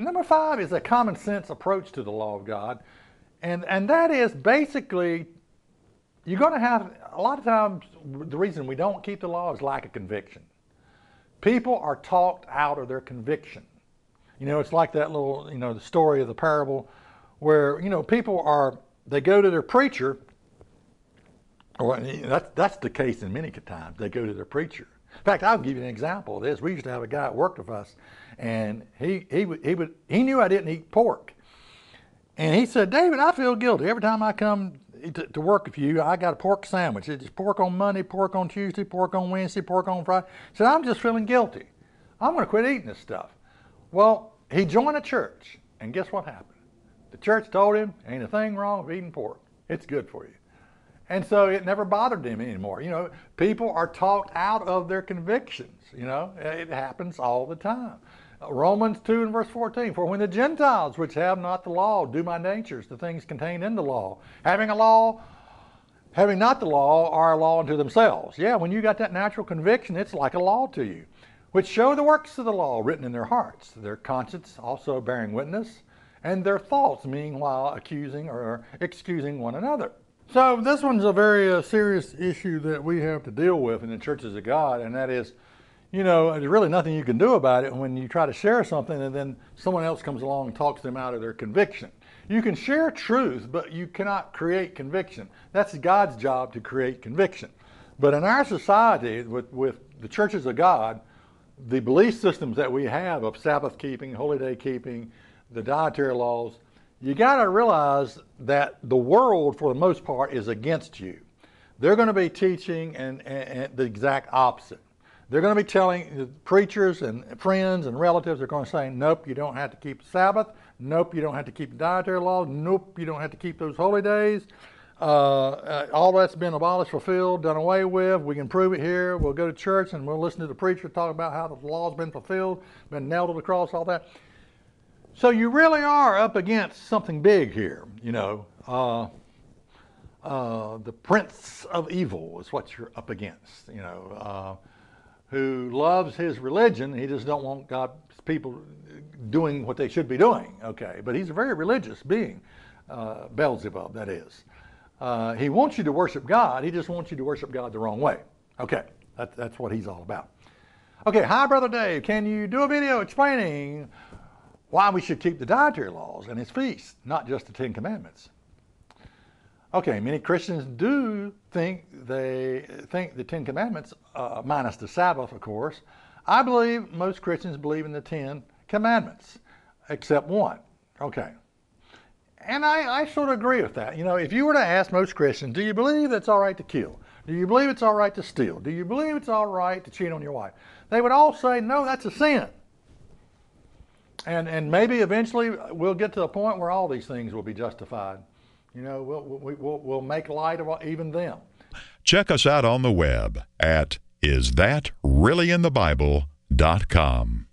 number five is a common sense approach to the law of God. And, and that is basically, you're going to have, a lot of times, the reason we don't keep the law is lack of conviction. People are talked out of their conviction. You know, it's like that little, you know, the story of the parable where, you know, people are, they go to their preacher, or that's, that's the case in many times, they go to their preacher. In fact, I'll give you an example of this. We used to have a guy that worked with us, and he, he, he, would, he knew I didn't eat pork. And he said, David, I feel guilty. Every time I come to, to work with you, I got a pork sandwich. It's pork on Monday, pork on Tuesday, pork on Wednesday, pork on Friday. He said, I'm just feeling guilty. I'm going to quit eating this stuff. Well, he joined a church, and guess what happened? The church told him, ain't a thing wrong with eating pork. It's good for you. And so it never bothered him anymore. You know, people are talked out of their convictions. You know, it happens all the time. Romans 2 and verse 14, for when the Gentiles which have not the law do by natures the things contained in the law, having a law, having not the law, are a law unto themselves. Yeah, when you got that natural conviction, it's like a law to you, which show the works of the law written in their hearts, their conscience also bearing witness, and their thoughts meanwhile accusing or excusing one another. So this one's a very uh, serious issue that we have to deal with in the churches of God, and that is you know, there's really nothing you can do about it when you try to share something and then someone else comes along and talks them out of their conviction. You can share truth, but you cannot create conviction. That's God's job to create conviction. But in our society, with, with the churches of God, the belief systems that we have of Sabbath keeping, holy day keeping, the dietary laws, you got to realize that the world, for the most part, is against you. They're going to be teaching and, and, and the exact opposite. They're going to be telling preachers and friends and relatives, they're going to say, nope, you don't have to keep Sabbath. Nope, you don't have to keep dietary laws. Nope, you don't have to keep those holy days. Uh, uh, all that's been abolished, fulfilled, done away with. We can prove it here. We'll go to church and we'll listen to the preacher talk about how the law's been fulfilled, been nailed to the cross, all that. So you really are up against something big here, you know. Uh, uh the prince of evil is what you're up against, you know. Uh, who loves his religion. He just don't want God's people doing what they should be doing. Okay, but he's a very religious being, uh, Beelzebub, that is. Uh, he wants you to worship God. He just wants you to worship God the wrong way. Okay, that, that's what he's all about. Okay, hi, Brother Dave. Can you do a video explaining why we should keep the dietary laws and his feasts, not just the Ten Commandments? Okay, many Christians do think they think the Ten Commandments, uh, minus the Sabbath, of course. I believe most Christians believe in the Ten Commandments, except one. Okay. And I, I sort of agree with that. You know, if you were to ask most Christians, do you believe it's all right to kill? Do you believe it's all right to steal? Do you believe it's all right to cheat on your wife? They would all say, no, that's a sin. And, and maybe eventually we'll get to the point where all these things will be justified. You know, we'll, we'll, we'll make light of even them. Check us out on the web at isthatreallyinthebible.com.